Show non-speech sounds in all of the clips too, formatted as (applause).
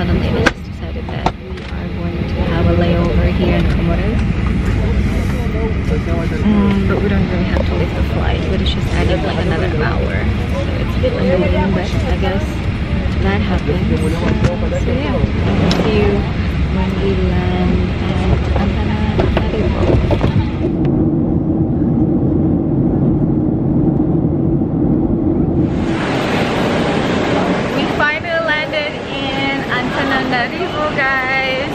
suddenly they just decided that we are going to have a layover here in Comoros. Mm, but we don't really have to leave the flight, but it's just added like another hour. So it's a bit annoying, but I guess that happens. So yeah, see you when we land at Antananarivo. We finally landed in Antananarivo, guys.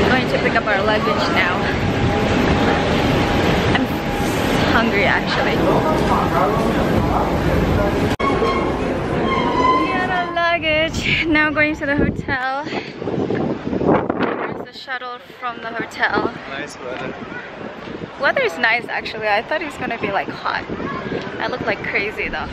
We're going to pick up our luggage now. I'm hungry actually. We got our luggage. Now going to the hotel. There's the shuttle from the hotel. Nice weather. Weather is nice actually. I thought it was gonna be like hot. I look like crazy though.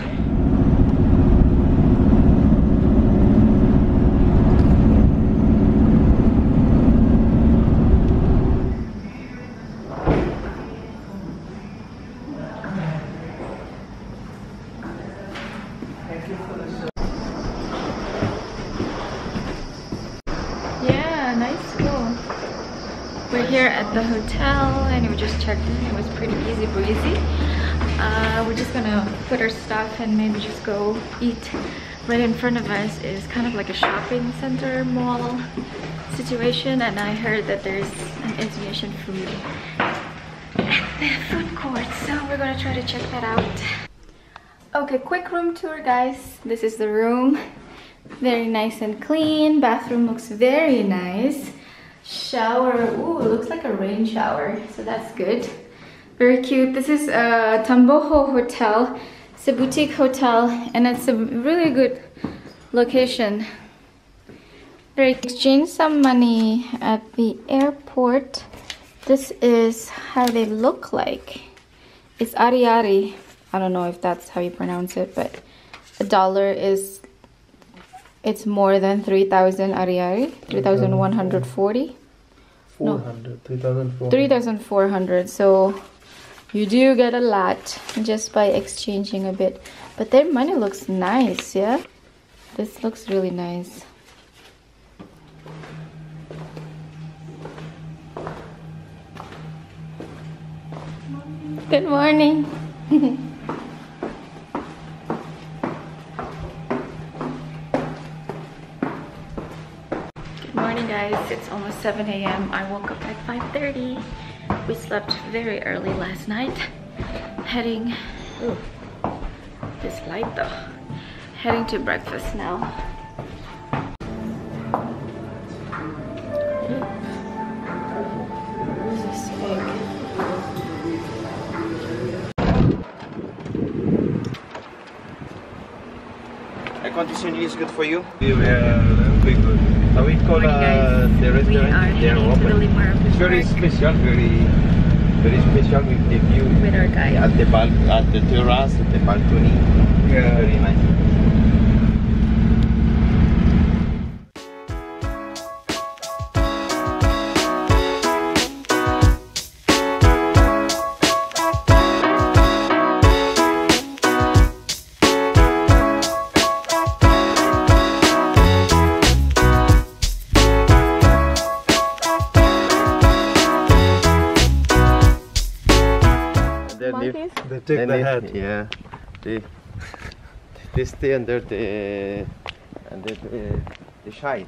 Yeah, nice school. We're here at the hotel and we just checked in. It was pretty easy breezy. Uh, we're just gonna put our stuff and maybe just go eat. Right in front of us is kind of like a shopping center mall situation and I heard that there's an Indonesian food at the food court so we're gonna try to check that out. Okay, quick room tour guys. This is the room. Very nice and clean. Bathroom looks very nice. Shower, ooh, looks like a rain shower, so that's good. Very cute. This is a Tamboho Hotel. It's a boutique hotel and it's a really good location. Very exchange some money at the airport. This is how they look like. It's ariary. I don't know if that's how you pronounce it, but a dollar is it's more than 3000 ariary 3140 No. 400, 3,400. 3400 so you do get a lot just by exchanging a bit. But their money looks nice yeah? This looks really nice. Good morning. (laughs) Good morning guys, it's almost 7 a.m. I woke up at 5.30. We slept very early last night. Heading, ooh, this light though. Heading to breakfast now. This is big. Air conditioning is good for you. Yeah, very good. How we call Morning, uh, guys. the We restaurant? are They are heading to the open. Limar It's very special, very very special with the view with our guide. at the bal at the terrace, at the balcony. Yeah. Very nice. They- take then the they- hat. Yeah. They they stay under the under the, the shade.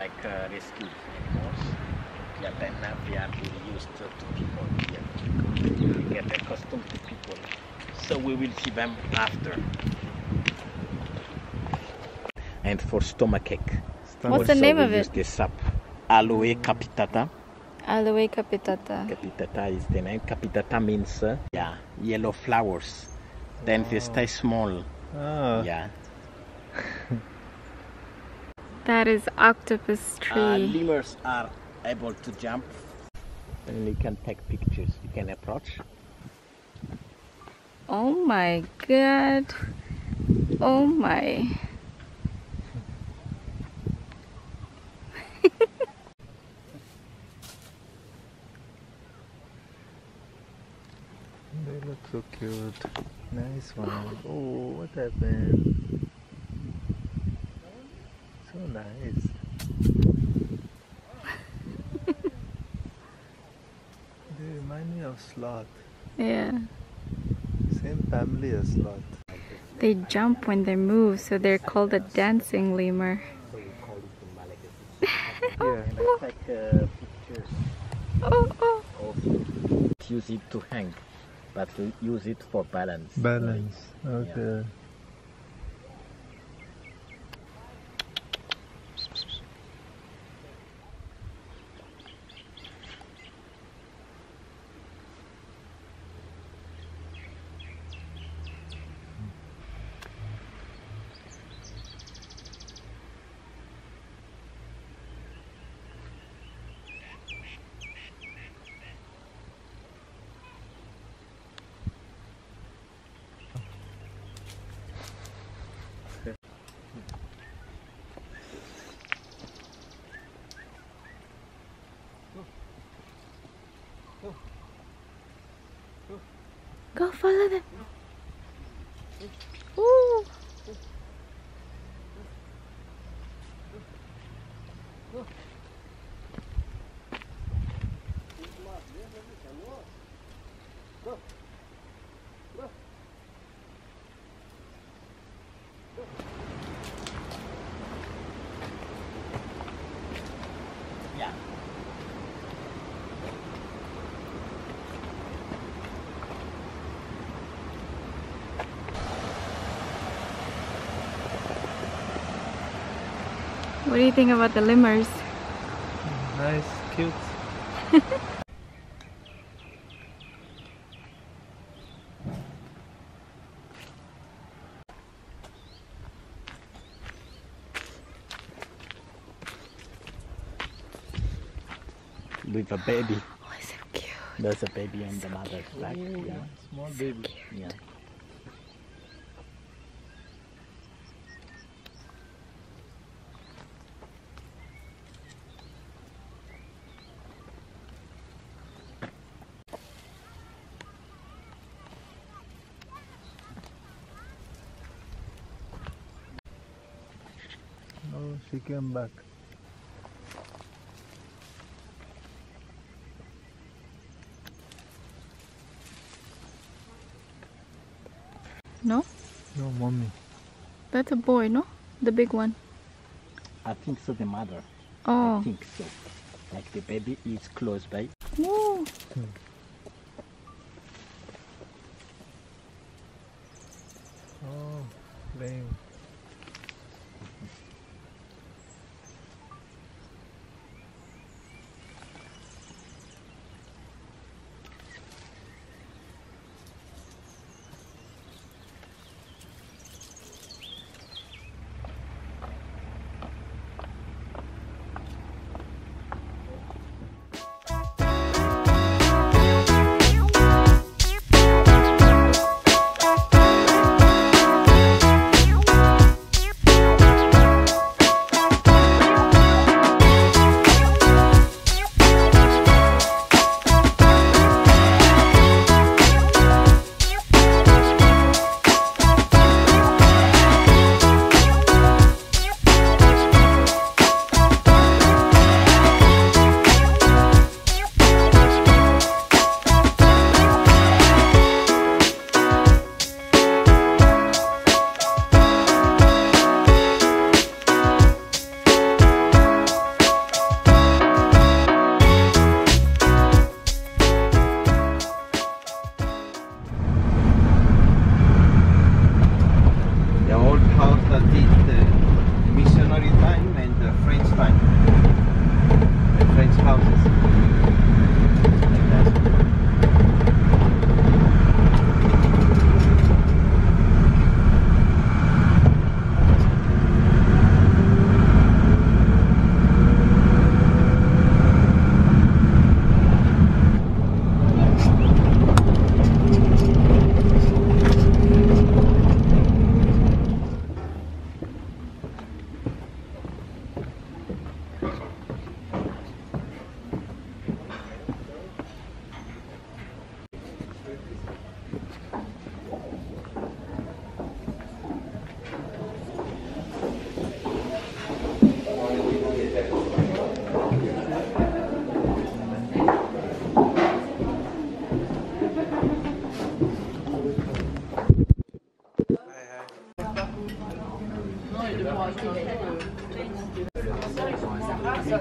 like uh, rescue animals. Yeah, then now they are really used to, to people here. They get accustomed to people. So we will see them after. And for stomachache. What's the name of use it? the sap. Aloe capitata. Aloe capitata. Capitata is the name. Capitata means uh, yeah, yellow flowers. Then they stay small. Ah, Yeah. (laughs) That is octopus Uh, tree. lemurs are able to jump. And you can take pictures. You can approach. Oh my god. Oh my. so cute. Nice one. (laughs) Oh, what happened? So nice. (laughs) they remind me of sloth. Yeah. Same family as sloth. They jump when they move, so they're called a dancing lemur. So we call it in Malagasy. Yeah. Like uh, pictures Oh, oh. Use it to hang, but to use it for balance. Balance. Okay. Go follow them. Ooh. Yeah. What do you think about the lemurs? Nice, cute. With a baby. Oh, so cute. There's a baby on the mother's back. Yeah. Small baby. Yeah. She came back. No? No, mommy. That's a boy, no? The big one. I think so, the mother. Oh. I think so. Like the baby is close by. Woo. Oh,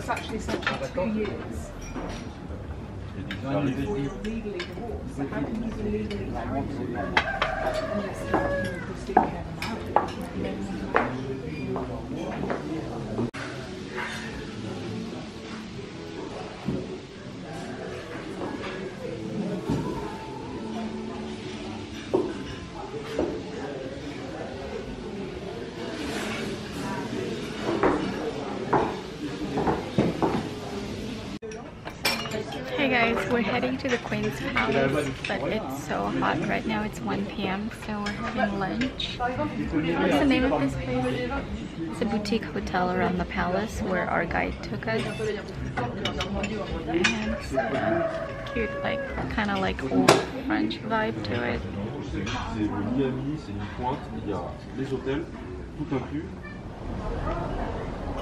Actually said two years. Before you're legally divorced, so how can you be legally married unless you're in we're heading to the Queen's Palace, but it's so hot right now. It's 1 p.m., so we're having lunch. What's the name of this place? It's a boutique hotel around the palace where our guide took us. And it's cute, like kind of like old French vibe to it. C'est Miami, c'est une pointe, il y a les hôtels, tout inclus.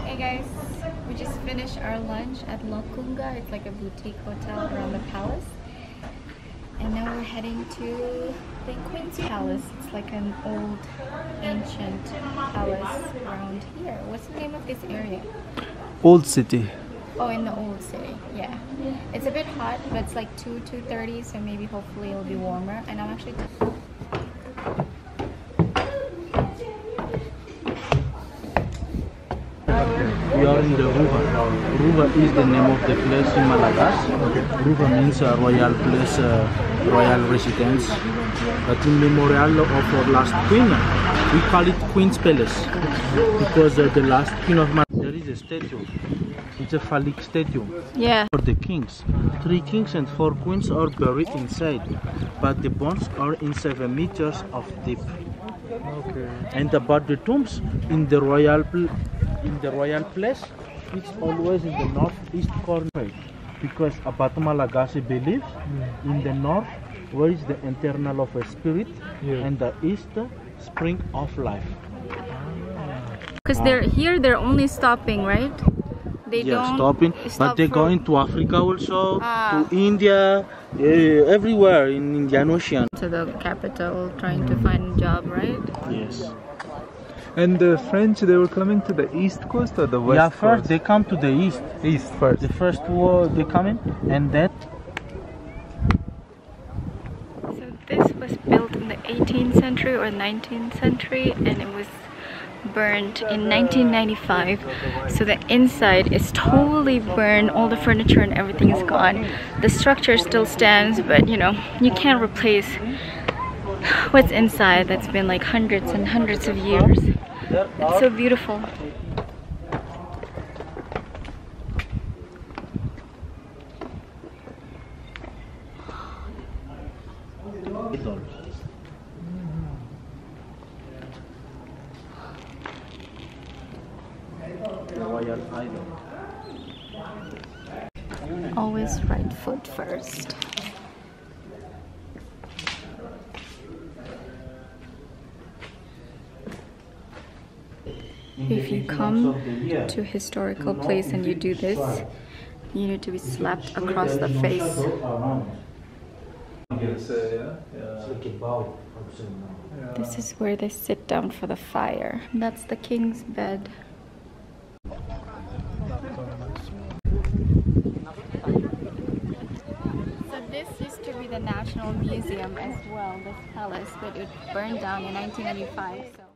Hey guys, we just finished our lunch at Lokanga. It's like a boutique hotel around the palace. And now we're heading to the Queen's Palace. It's like an old, ancient palace around here. What's the name of this area? Old city. Oh, in the old city. Yeah. It's a bit hot, but it's like 2, 2.30, so maybe hopefully it'll be warmer. And I'm actually... in the Rova. Rova is the name of the place in Malagas. Ruva means uh, royal place, uh, royal residence. But in memorial of our last queen, we call it Queen's Palace because uh, the last queen of Malagas. There is a statue. It's a phallic statue Yeah. for the kings. Three kings and four queens are buried inside, but the bones are in seven meters of deep. Okay. And about the tombs in the royal pl- in the royal place, it's always in the northeast corner because about Malagasy believe in the north where is the internal of a spirit Yeah. and the east spring of life. Because they're here, they're only stopping, right? They yeah, don't stopping, stop but they for- going to Africa also, Ah. to India, eh, everywhere in Indian Ocean. to the capital trying to find a job, right? Yes. And the French, they were coming to the east coast or the west yeah, first coast? they come to the east. east first. The first war they come in, and that So this was built in the 18th century or 19th century and it was burned in 1995 so the inside is totally burned all the furniture and everything is gone the structure still stands but you know you can't replace what's inside that's been like hundreds and hundreds of years it's so beautiful. Always right foot first If you come months of the year, to a historical place and you do this you need to be slapped across the face shadow around. It's, yeah, yeah. It's like a bow, I would say now. This is where they sit down for the fire. That's the king's bed. So this used to be the National Museum as well, this palace, but it burned down in 1995. So.